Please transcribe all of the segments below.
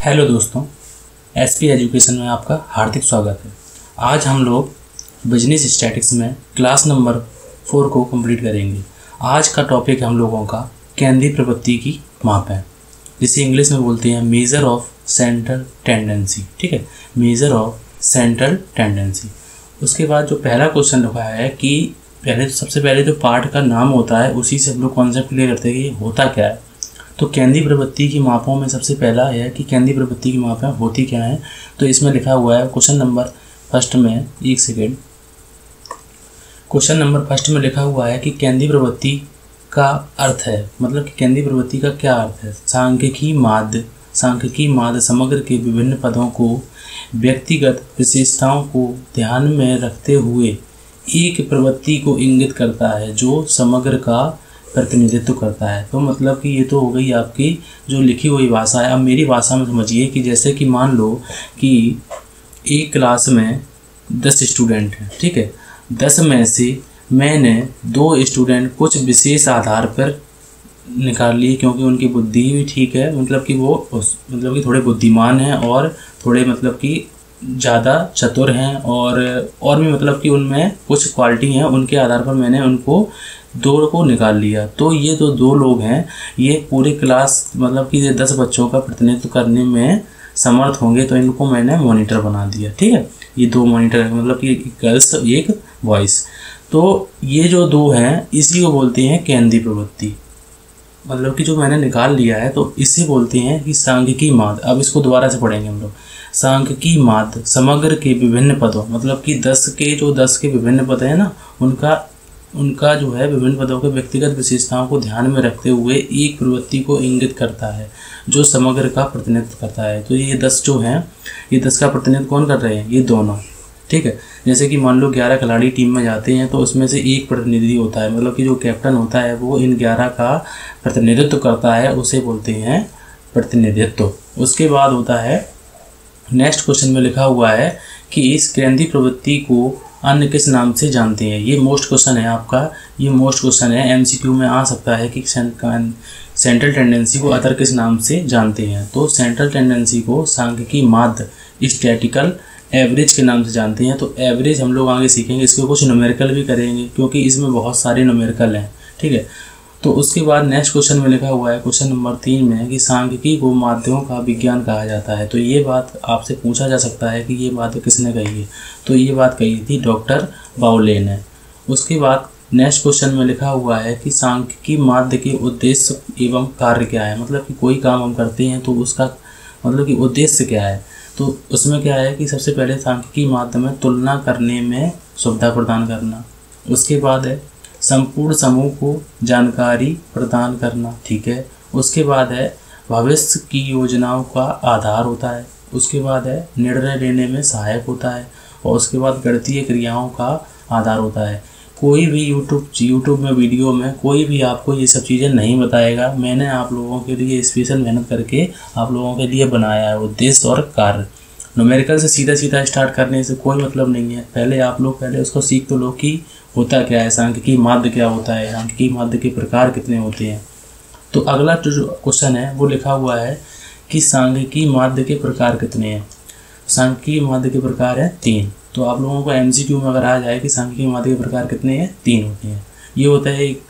Hello दोस्तों S P education में आपका हार्दिक स्वागत है। आज हम लोग बिज़नेस स्टैटिक्स में क्लास नंबर फोर को कंप्लीट करेंगे। आज का टॉपिक हम लोगों का केंद्रीय प्रवृत्ति की माप है। जिसे इंग्लिश में बोलते हैं मेज़र ऑफ़ सेंट्रल टेंडेंसी ठीक है? मेज़र ऑफ़ सेंट्रल टेंडेंसी उसके बाद जो पहला क्वेश्चन रखा है कि पहले, सबसे पहले जो पार्ट का नाम होता है, उसी से हम लोग कॉन्सेप्ट क्लियर करते हैं कि होता क्या है। तो केंद्रीय प्रवृत्ति की मापों में सबसे पहला है कि केंद्रीय प्रवृत्ति की मापें होती क्या हैं? तो इसमें लिखा हुआ है, क्वेश्चन नंबर फ़र्स्ट में, एक सेकेंड। क्वेश्चन नंबर फ़र्स्ट में लिखा हुआ है कि केंद्रीय प्रवृत्ति का अर्थ है मतलब कि केंद्रीय प्रवृत्ति का क्या अर्थ है? सांख्यिकी माध्य सांख्यिकी माध्य समग्र के विभिन्न पदों को व्यक्तिगत विशेषताओं को ध्यान में रखते हुए एक प्रवृत्ति को इंगित करता है, जो समग्र का प्रतिनिधित्व करता है। तो मतलब कि ये तो हो गई आपकी जो लिखी हुई भाषा है। अब मेरी भाषा में समझिए कि जैसे कि मान लो कि एक क्लास में दस स्टूडेंट हैं, ठीक है? दस में से मैंने दो स्टूडेंट कुछ विशेष आधार पर निकाल लिए क्योंकि उनकी बुद्धि भी ठीक है। मतलब कि वो उस मतलब कि थोड़े बुद्धिमान हैं और थोड़े मतलब कि ज़्यादा चतुर हैं और और भी मतलब कि उनमें कुछ क्वालिटी हैं। उनके आधार पर मैंने उनको दो को निकाल लिया। तो ये जो दो लोग हैं, ये पूरे क्लास मतलब कि ये दस बच्चों का प्रतिनिधित्व करने में समर्थ होंगे तो इनको मैंने मॉनिटर बना दिया, ठीक है? ये दो मॉनिटर मतलब कि गर्ल्स एक बॉयज़ तो ये जो दो हैं, इसी को बोलते हैं केंद्रीय प्रवृत्ति मतलब कि जो मैंने निकाल लिया है तो इसे बोलते हैं कि सांख्यिकी माद। अब इसको दोबारा से पढ़ेंगे हम लोग। सांख्यिकी माद, समग्र के विभिन्न पदों मतलब कि दस के, जो दस के विभिन्न पद हैं ना, उनका उनका जो है विभिन्न पदों के व्यक्तिगत विशेषताओं को ध्यान में रखते हुए एक प्रवृत्ति को इंगित करता है, जो समग्र का प्रतिनिधित्व करता है। तो ये दस जो हैं, ये दस का प्रतिनिधित्व कौन कर रहे हैं? ये दोनों। ठीक है? जैसे कि मान लो ग्यारह खिलाड़ी टीम में जाते हैं तो उसमें से एक प्रतिनिधि होता है। मतलब कि जो कैप्टन होता है, वो इन ग्यारह का प्रतिनिधित्व करता है, उसे बोलते हैं प्रतिनिधित्व। उसके बाद होता है, नेक्स्ट क्वेश्चन में लिखा हुआ है कि इस केंद्रीय प्रवृत्ति को अन्य किस नाम से जानते हैं? ये मोस्ट क्वेश्चन है आपका। ये मोस्ट क्वेश्चन है। एमसीक्यू में आ सकता है कि सेंट्रल टेंडेंसी को अदर किस नाम से जानते हैं? तो सेंट्रल टेंडेंसी को सांख्यिकी माध्य स्टैटिकल एवरेज के नाम से जानते हैं। तो एवरेज हम लोग आगे सीखेंगे। इसके कुछ न्यूमेरिकल भी करेंगे, क्योंकि इसमें बहुत सारे न्यूमेरिकल हैं। ठीक है? तो उसके बाद नेक्स्ट क्वेश्चन में लिखा हुआ है क्वेश्चन नंबर तीन में कि सांख्यिकी को माध्यमों का विज्ञान कहा जाता है। तो ये बात आपसे पूछा जा सकता है कि ये बात किसने कही है? तो ये बात कही थी डॉक्टर बाउले ने। उसके बाद नेक्स्ट क्वेश्चन में लिखा हुआ है कि सांख्यिकी माध्य के उद्देश्य एवं कार्य क्या है? मतलब कि कोई काम हम करते हैं तो उसका मतलब कि उद्देश्य क्या है? तो उसमें क्या है कि सबसे पहले सांख्यिकी माध्यम में तुलना करने में सुविधा प्रदान करना। उसके बाद है संपूर्ण समूह को जानकारी प्रदान करना, ठीक है? उसके बाद है, भविष्य की योजनाओं का आधार होता है। उसके बाद है, निर्णय लेने में सहायक होता है और उसके बाद गणतीय क्रियाओं का आधार होता है। कोई भी यूट्यूब यूट्यूब में वीडियो में कोई भी आपको ये सब चीज़ें नहीं बताएगा। मैंने आप लोगों के लिए स्पेशल मेहनत करके आप लोगों के लिए बनाया है उद्देश्य और कार्य। नोमेरिकल से सीधा सीधा स्टार्ट करने से कोई मतलब नहीं है। पहले आप लोग, पहले उसको सीख तो लो कि होता क्या है? सांख्यिकी माध्य क्या होता है? सांख्यिकी माध्य के प्रकार कितने होते हैं? तो अगला जो क्वेश्चन है, वो लिखा हुआ है कि सांख्यिकी माध्य के प्रकार कितने हैं? सांख्यिकी माध्य के प्रकार है तीन। तो आप लोगों को एम में अगर आ जाए कि सांख्यिकी माध्य के प्रकार कितने हैं? तीन होते हैं। ये होता है एक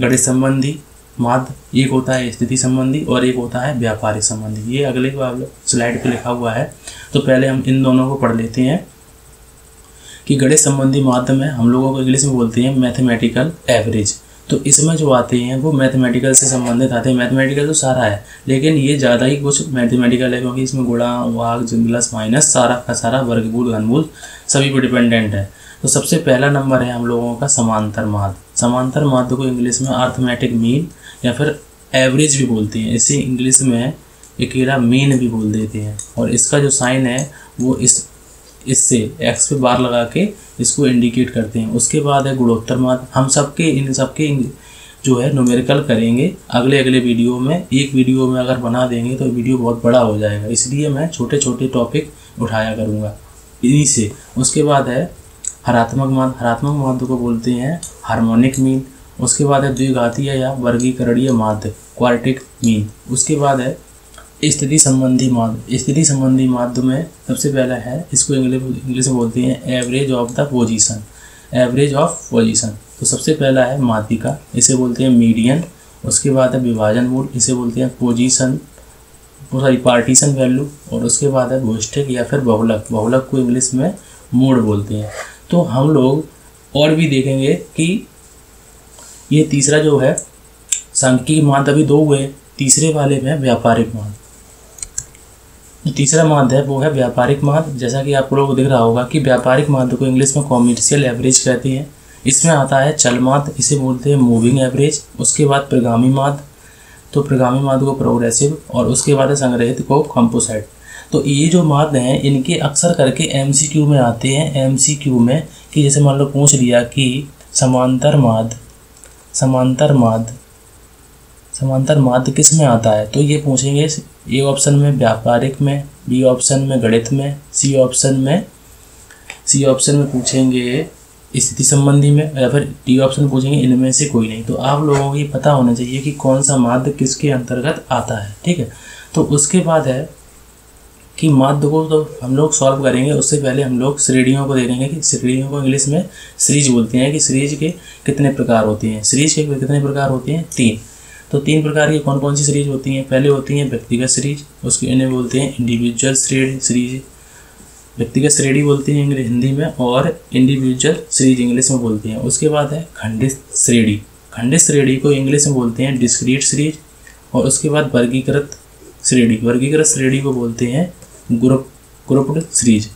गणित संबंधी माध्य, एक होता है स्थिति संबंधी और एक होता है व्यापारिक संबंधी। ये अगले स्लाइड पे लिखा हुआ है। तो पहले हम इन दोनों को पढ़ लेते हैं। कि गणित संबंधी माध्यम है हम लोगों को इंग्लिश में बोलते हैं मैथमेटिकल एवरेज तो इसमें जो आते हैं, वो मैथमेटिकल से संबंधित आते हैं। मैथमेटिकल तो सारा है, लेकिन ये ज़्यादा ही कुछ मैथमेटिकल है, क्योंकि इसमें गुणा, वाग प्लस माइनस सारा का सारा, वर्गमूल, घनमूल, सभी पर डिपेंडेंट है। तो सबसे पहला नंबर है हम लोगों का समांतर माध्य समांतर माध्य को इंग्लिश में अर्थमेटिक मीन या फिर एवरेज भी बोलते हैं। इसे इंग्लिश में अकेला मीन भी बोल देते हैं। और इसका जो साइन है, वो इस इससे एक्स पे बार लगा के इसको इंडिकेट करते हैं। उसके बाद है गुणोत्तर माध्य हम सबके, इन सबके जो है न्यूमेरिकल करेंगे। अगले अगले वीडियो में, एक वीडियो में अगर बना देंगे तो वीडियो बहुत बड़ा हो जाएगा। इसलिए मैं छोटे छोटे टॉपिक उठाया करूँगा। इन्हीं से। उसके बाद है हरात्मक माध्य हरात्मक माध्य को बोलते हैं हार्मोनिक मीन उसके बाद है द्विघातीय या वर्गीकरणीय माध्य क्वार्टिक मीन उसके बाद है स्थिति संबंधी माध्य, स्थिति संबंधी माध्य में सबसे पहला है, इसको इंग्लिश इंग्लिश में बोलते हैं average of the position average of position तो सबसे पहला है माध्यिका, इसे बोलते हैं मीडियन उसके बाद है विभाजन मूल, इसे बोलते हैं पोजीशन सॉरी पार्टीशन वैल्यू और उसके बाद है गोष्ठिक या फिर बहुलक बहुलक को इंग्लिश में मोड बोलते हैं. तो हम लोग और भी देखेंगे कि ये तीसरा जो है, सांख्यिकी माद अभी दो हुए तीसरे वाले में व्यापारिक जो तीसरा माद है, वो है व्यापारिक माद जैसा कि आप लोगों को दिख रहा होगा कि व्यापारिक माद को इंग्लिश में कॉमर्शियल एवरेज कहते हैं। इसमें आता है चल माद इसे बोलते हैं मूविंग एवरेज उसके बाद प्रगामी माद तो प्रगामी माद को प्रोग्रेसिव और उसके बाद संग्रहित को कंपोसाइट तो ये जो माद हैं, इनके अक्सर करके एमसीक्यू में आते हैं। एमसीक्यू में कि जैसे मान लो पूछ लिया कि समांतर माद समांतर माद समांतर माध्य किसमें आता है? तो ये पूछेंगे ए ऑप्शन में व्यापारिक में, बी ऑप्शन में गणित में, सी ऑप्शन में, सी ऑप्शन में पूछेंगे स्थिति संबंधी में, या फिर डी ऑप्शन पूछेंगे इनमें से कोई नहीं। तो आप लोगों को ये पता होना चाहिए कि कौन सा माध्य किसके अंतर्गत आता है, ठीक है? तो उसके बाद है कि माध्य को तो हम लोग सॉल्व करेंगे, उससे पहले हम लोग श्रेणियों को देखेंगे कि श्रेणियों को इंग्लिश में सीरीज़ बोलते हैं कि सीरीज़ के कितने प्रकार होते हैं। सीरीज़ के कितने प्रकार होते हैं? तीन। तो तीन प्रकार की कौन कौन सी सीरीज़ होती हैं? पहले होती हैं व्यक्तिगत सीरीज़ उसके इन्हें बोलते हैं इंडिविजुअल श्रेणी सीरीज़ व्यक्तिगत श्रेणी बोलते हैं इंग्लिश हिंदी में और इंडिविजुअल सीरीज़ इंग्लिश में बोलते हैं। उसके बाद है खंडित श्रेणी। खंडित श्रेणी को इंग्लिश में बोलते हैं डिस्क्रीट सीरीज़ और उसके बाद वर्गीकृत श्रेणी। वर्गीकृत श्रेणी को बोलते हैं ग्रुप ग्रुप्ड सीरीज़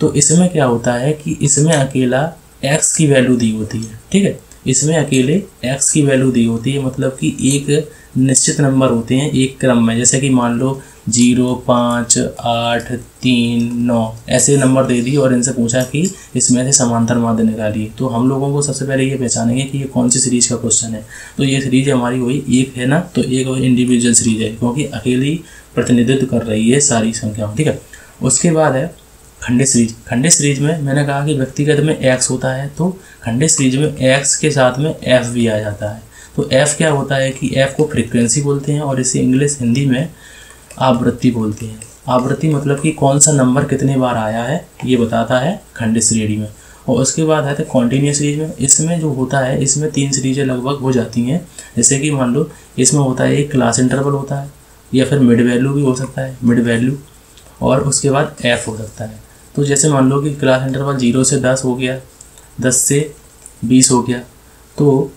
तो इसमें क्या होता है कि इसमें अकेला एक्स की वैल्यू दी होती है। ठीक है? इसमें अकेले एक्स की वैल्यू दी होती है मतलब कि एक निश्चित नंबर होते हैं, एक क्रम में। जैसे कि मान लो ज़ीरो, पाँच, आठ, तीन, नौ, ऐसे नंबर दे दिए और इनसे पूछा कि इसमें से समांतर माध्य निकालिए। तो हम लोगों को सबसे पहले ये पहचानेंगे कि ये कौन सी सीरीज़ का क्वेश्चन है। तो ये सीरीज़ हमारी वही एक है ना तो एक इंडिविजुअल सीरीज़ है, क्योंकि अकेली प्रतिनिधित्व कर रही है सारी संख्याओं, ठीक है? उसके बाद है खंडे सीरीज़ खंडे सीरीज़ में मैंने कहा कि व्यक्तिगत में एक्स होता है तो खंडे सीरीज़ में एक्स के साथ में एफ़ भी आ जाता है। तो एफ़ क्या होता है कि एफ़ को फ्रिक्वेंसी बोलते हैं और इसे इंग्लिश हिंदी में आवृत्ति बोलते हैं। आवृत्ति मतलब कि कौन सा नंबर कितने बार आया है, ये बताता है खंडे श्रेणी में। और उसके बाद है तो कॉन्टीन्यूस सीरीज़ में। इसमें जो होता है, इसमें तीन सीरीजें लगभग हो जाती हैं। जैसे कि मान लो, इसमें होता है एक क्लास इंटरवल होता है, या फिर मिड वैल्यू भी हो सकता है मिड वैल्यू और उसके बाद एफ़ हो सकता है। तो जैसे मान लो कि क्लास इंटरवल ज़ीरो से दस हो गया, दस से बीस हो गया तो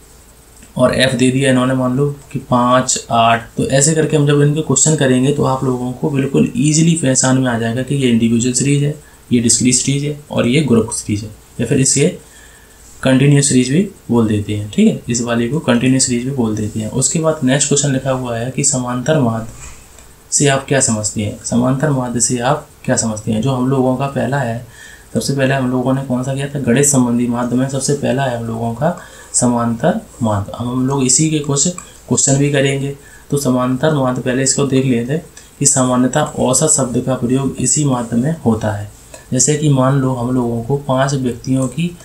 और एफ़ दे दिया इन्होंने मान लो कि पाँच, आठ तो ऐसे करके हम जब इनके क्वेश्चन करेंगे तो आप लोगों को बिल्कुल ईजिली पहचान में आ जाएगा कि ये इंडिविजुअल सीरीज़ है, ये डिस्क्रीट सीरीज़ है और ये ग्रुप सीरीज़ है। या फिर इसे कंटिन्यूस सीरीज़ भी बोल देते हैं, ठीक है? इस वाले को कंटिन्यूस सीरीज़ भी बोल देते हैं। उसके बाद नेक्स्ट क्वेश्चन लिखा हुआ है कि समांतर माध्य से आप क्या समझते हैं? समांतर माध्य से आप क्या समझते हैं? जो हम लोगों का पहला है, सबसे पहले हम लोगों ने कौन सा किया था? गणित संबंधी माध्य में सबसे पहला है हम लोगों का समांतर माध्य। अब हम लोग इसी के कुछ क्वेश्चन भी करेंगे। तो समांतर माध्य, पहले इसको देख लेते कि सामान्यता औसत शब्द का प्रयोग इसी माध्य में होता है। जैसे कि मान लो हम लोगों को पाँच व्यक्तियों की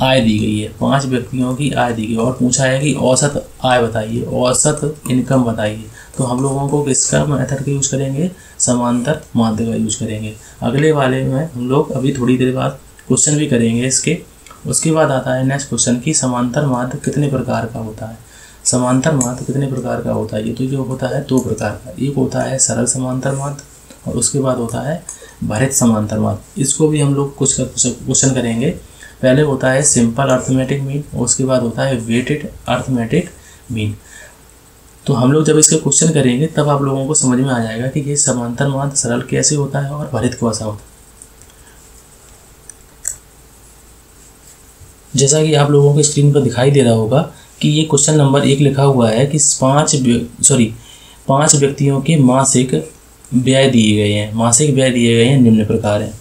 आय दी गई है, पाँच व्यक्तियों की आय दी गई और पूछा है कि औसत आय बताइए, औसत इनकम बताइए। तो हम लोगों को किसका मेथड का यूज़ करेंगे, समांतर माध्य का यूज़ करेंगे। अगले वाले में हम लोग अभी थोड़ी देर बाद क्वेश्चन भी करेंगे इसके। उसके बाद आता है नेक्स्ट क्वेश्चन की समांतर माध्य कितने प्रकार का होता है? समांतर माध्य कितने प्रकार का होता है? ये तो जो होता है दो प्रकार का। एक होता है सरल समांतर माध्य और उसके बाद होता है भरित समांतर माध्य। इसको भी हम लोग कुछ क्वेश्चन करेंगे। पहले होता है सिंपल अर्थमेटिक मीन उसके बाद होता है वेटेड अर्थमेटिक मीन तो हम लोग जब इसके क्वेश्चन करेंगे, तब आप लोगों को समझ में आ जाएगा कि ये समांतर माध्य सरल कैसे होता है और भरित कैसा होता है। जैसा कि आप लोगों को स्क्रीन पर दिखाई दे रहा होगा कि ये क्वेश्चन नंबर एक लिखा हुआ है कि पाँच सॉरी पाँच व्यक्तियों के मासिक व्यय दिए गए हैं। मासिक व्यय दिए गए हैं निम्न प्रकार हैं।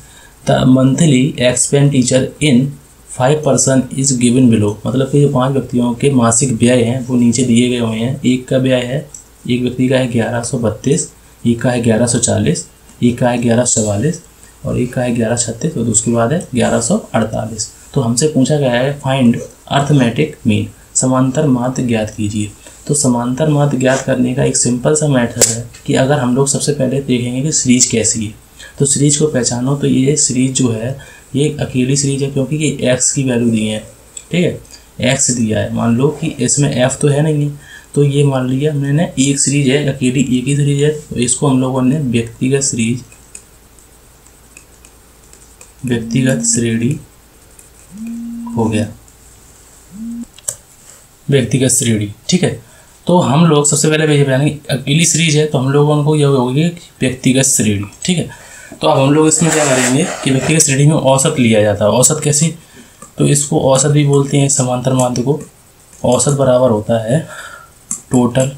The monthly expenditure in five percent is given below मतलब कि जो पाँच व्यक्तियों के मासिक व्यय हैं, वो नीचे दिए गए हुए हैं। एक का व्यय है, एक व्यक्ति का है ग्यारह सौ बत्तीस, एक का है ग्यारह सौ चालीस, एक का है ग्यारह सौ चवालीस और एक का है ग्यारह छत्तीस और उसके बाद है ग्यारह सौ अड़तालीस। तो हमसे पूछा गया है फाइंड अर्थमेटिक मीन समांतर माध्य ज्ञात कीजिए। तो समांतर माध्य ज्ञात करने का एक सिंपल सा मेथड है कि अगर हम लोग सबसे पहले देखेंगे कि सीरीज़ कैसी है। तो सीरीज़ को पहचानो तो ये सीरीज़ जो है ये एक अकेली सीरीज़ है क्योंकि ये एक्स की वैल्यू दी है, ठीक है? एक्स दिया है। मान लो कि इसमें एफ़ तो है नहीं है तो ये मान लिया मैंने एक सीरीज़ है, अकेली एक ही सीरीज़ है तो इसको हम लोगों ने व्यक्तिगत सीरीज़ व्यक्तिगत श्रेणी हो गया। व्यक्तिगत श्रेणी, ठीक है? तो हम लोग सबसे पहले अकेली सीरीज़ है तो हम लोगों को यह होगी? व्यक्तिगत श्रेणी, ठीक है? तो अब हम लोग इसमें क्या करेंगे कि व्यक्तिगत श्रेणी में औसत लिया जाता है। औसत कैसे? तो इसको औसत भी बोलते हैं समांतर माध्य को। औसत बराबर होता है टोटल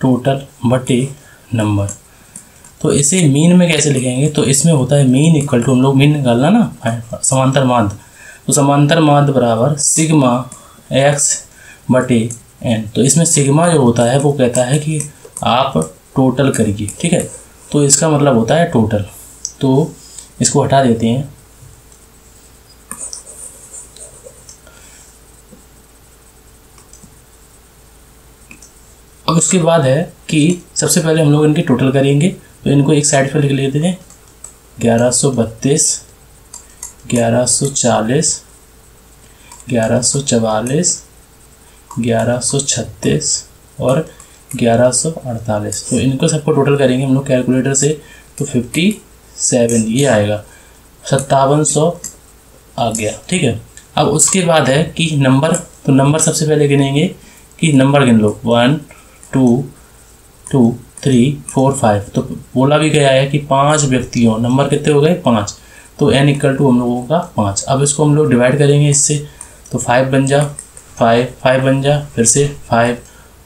टोटल बटे नंबर तो इसे मीन में कैसे लिखेंगे? तो इसमें होता है मीन इक्वल टू हम लोग मीन निकालना ना? समांतर माध्य। तो समांतर माध्य बराबर सिग्मा एक्स बटे एन तो इसमें सिग्मा जो होता है, वो कहता है कि आप टोटल करिए, ठीक है? तो इसका मतलब होता है टोटल तो इसको हटा देते हैं। और उसके बाद है कि सबसे पहले हम लोग इनके टोटल करेंगे तो इनको एक साइड पर लिख लेते हैं। ग्यारह सौ बत्तीस, ग्यारह सौ चालीस, ग्यारह सौ चवालीस, ग्यारह सौ छत्तीस और ग्यारह सौ अड़तालीस। तो इनको सबको टोटल करेंगे हम लोग कैलकुलेटर से तो फिफ्टी सेवन ये आएगा। सत्तावन सौ आ गया, ठीक है? अब उसके बाद है कि नंबर तो नंबर सबसे पहले गिनेंगे कि नंबर गिन लो। One two two three four five तो बोला भी गया है कि पाँच व्यक्तियों नंबर कितने हो गए? पाँच। तो एन इक्वल टू हम लोगों का पाँच। अब इसको हम लोग डिवाइड करेंगे इससे तो फाइव बन जा फाइव फाइव बन जा, फिर से फाइव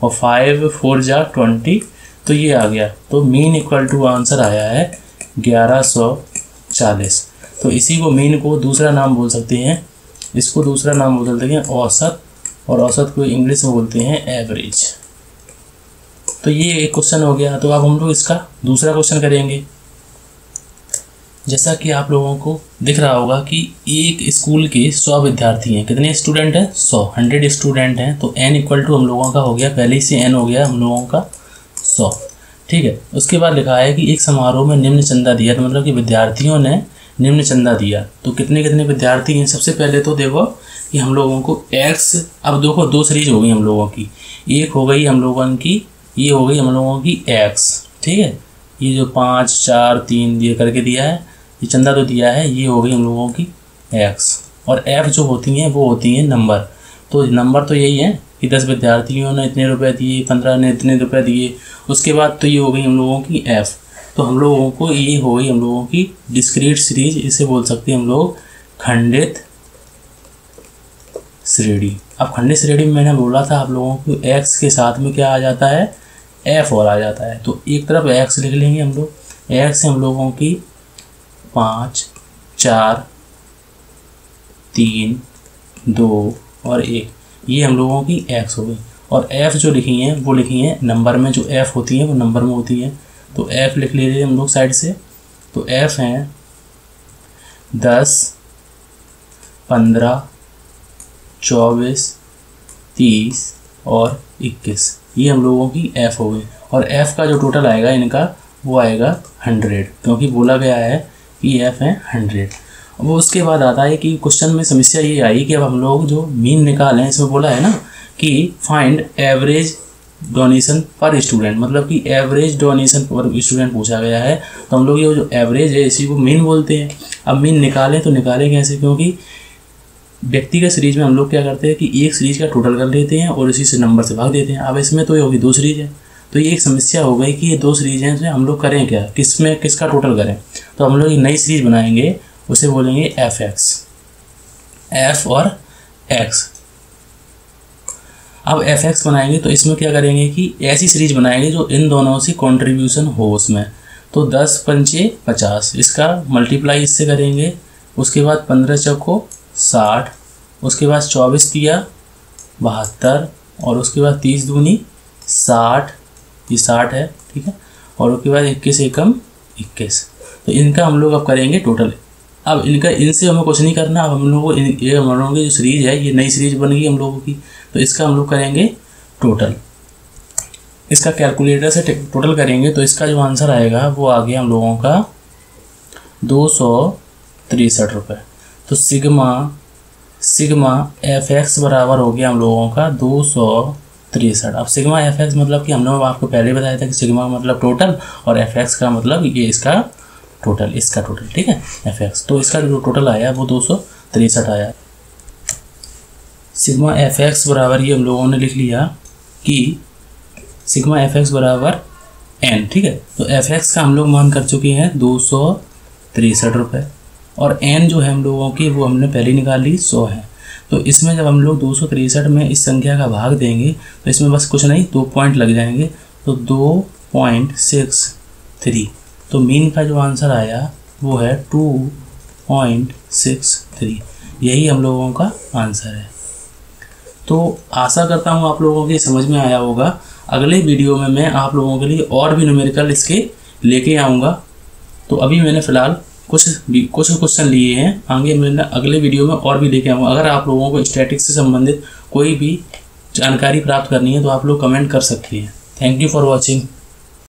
और फाइव फोर जा ट्वेंटी तो ये आ गया। तो मीन इक्वल टू आंसर आया है ग्यारह सौ चालीस। तो इसी को मीन को दूसरा नाम बोल सकते हैं। इसको दूसरा नाम बोल सकते हैं औसत, और औसत को इंग्लिश में बोलते हैं एवरेज तो ये एक क्वेश्चन हो गया। तो अब हम लोग इसका दूसरा क्वेश्चन करेंगे। जैसा कि आप लोगों को दिख रहा होगा कि एक स्कूल के सौ विद्यार्थी हैं। कितने स्टूडेंट हैं? सौ। हंड्रेड स्टूडेंट हैं तो एन इक्वल टू हम लोगों का हो गया। पहले ही से एन हो गया हम लोगों का सौ। ठीक है? उसके बाद लिखा है कि एक समारोह में निम्न चंदा दिया। तो मतलब कि विद्यार्थियों ने निम्न चंदा दिया। तो कितने कितने विद्यार्थी हैं? सबसे पहले तो देखो कि हम लोगों को एक्स अब देखो दो सीरीज़ हो गई हम लोगों की। एक हो गई हम लोगों की, ये हो गई हम लोगों की एक्स ठीक है? ये जो पाँच, चार, तीन, ये करके दिया है। ये चंदा तो दिया है, ये हो गई हम लोगों की एक्स और एफ़ जो होती हैं, वो होती हैं नंबर। तो नंबर तो यही है कि दस विद्यार्थियों ने इतने रुपए दिए, पंद्रह ने इतने रुपए दिए, उसके बाद तो ये हो गई हम लोगों की एफ़ तो हम लोगों को ये हो गई हम लोगों की डिस्क्रीट सीरीज़ इसे बोल सकते हैं हम लोग खंडित श्रेणी। अब खंडित श्रेणी में मैंने बोला था आप लोगों को एक्स के साथ में क्या आ जाता है? एफ़ और आ जाता है। तो एक तरफ़ एक्स लिख लेंगे हम लोग। एक्स हम लोगों की पाँच, चार, तीन, दो और एक। ये हम लोगों की एक्स हो गई। और एफ़ जो लिखी हैं, वो लिखी हैं नंबर में, जो एफ़ होती हैं, वो नंबर में होती हैं। तो एफ़ लिख ले रहे हम लोग साइड से। तो एफ़ हैं दस, पंद्रह, चौबीस, तीस और इक्कीस। ये हम लोगों की एफ़ हो गई। और एफ़ का जो टोटल आएगा, इनका वो आएगा हंड्रेड क्योंकि बोला गया है ई एफ़ है हंड्रेड वो उसके बाद आता है कि क्वेश्चन में समस्या ये आई कि अब हम लोग जो मीन निकालें इसमें बोला है ना कि find average donation per student मतलब कि एवरेज डोनेशन पर स्टूडेंट पूछा गया है। तो हम लोग ये जो एवरेज है, इसी को मीन बोलते हैं। अब मीन निकालें तो निकालें कैसे? क्योंकि व्यक्तिगत सीरीज़ में हम लोग क्या करते हैं कि एक सीरीज़ का टोटल कर लेते हैं और इसी से नंबर से भाग देते हैं। अब इसमें तो ये होगी दो सीरीज़ है। तो ये एक समस्या हो गई कि ये दो सीरीज़ हैं हम लोग करें क्या? किसमें किसका टोटल करें? तो हम लोग एक नई सीरीज़ बनाएँगे, उसे बोलेंगे एफ़ एक्स एफ़ और एक्स अब एफ़ एक्स बनाएँगे तो इसमें क्या करेंगे कि ऐसी सीरीज़ बनाएँगे जो इन दोनों से कंट्रीब्यूशन हो उसमें। तो दस पंचे पचास, इसका मल्टीप्लाई इससे करेंगे, उसके बाद पंद्रह चौको साठ, उसके बाद चौबीस दिया बहत्तर, और उसके बाद तीस दूनी साठ ये साठ है, ठीक है? और उसके बाद इक्कीस एकम इक्कीस। तो इनका हम लोग अब करेंगे टोटल अब इनका, इनसे हमें कुछ नहीं करना। अब हम लोग को ये हम लोगों की जो सीरीज़ है, ये नई सीरीज़ बन गई हम लोगों की। तो इसका हम लोग करेंगे टोटल इसका कैलकुलेटर से टोटल करेंगे तो इसका जो आंसर आएगा, वो आ गया हम लोगों का दो सौ तिरसठ रुपये तो सिग्मा सिग्मा एफ़ एक्स बराबर हो गया हम लोगों का दो सौ तिरसठ अब सिग्मा एफ़ एक्स मतलब कि हमने आपको पहले बताया था कि सिग्मा मतलब टोटल और एफ़ एक्स का मतलब ये इसका टोटल इसका टोटल ठीक है? एफ़ एक्स तो इसका जो टोटल आया वो दो सौ तिरसठ आया। सिग्मा एफ़ एक्स बराबर ये हम लोगों ने लिख लिया कि सिग्मा एफ़ एक्स बराबर एन ठीक है? तो एफ़ एक्स का हम लोग मान कर चुके हैं दो सौ तिरसठ रुपये और एन जो है हम लोगों की वो हमने पहले निकाल ली, सौ है। तो इसमें जब हम लोग दो में इस संख्या का भाग देंगे तो इसमें बस कुछ नहीं, दो पॉइंट लग जाएँगे। तो दो पॉइंट सिक्स थ्री तो मीन का जो आंसर आया, वो है टू पॉइंट सिक्स थ्री यही हम लोगों का आंसर है। तो आशा करता हूँ आप लोगों की समझ में आया होगा। अगले वीडियो में मैं आप लोगों के लिए और भी न्यूमेरिकल इसके लेके आऊँगा। तो अभी मैंने फ़िलहाल कुछ कुछ क्वेश्चन लिए हैं। आगे मैंने अगले वीडियो में और भी लेके आऊँगा। अगर आप लोगों को स्टैटिक्स से संबंधित कोई भी जानकारी प्राप्त करनी है तो आप लोग कमेंट कर सकते हैं। Thank you for watching